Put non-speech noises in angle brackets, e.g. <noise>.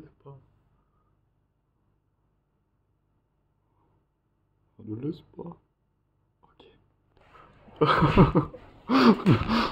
Ouais, c'est pas. On ne le laisse pas. Ok. <laughs>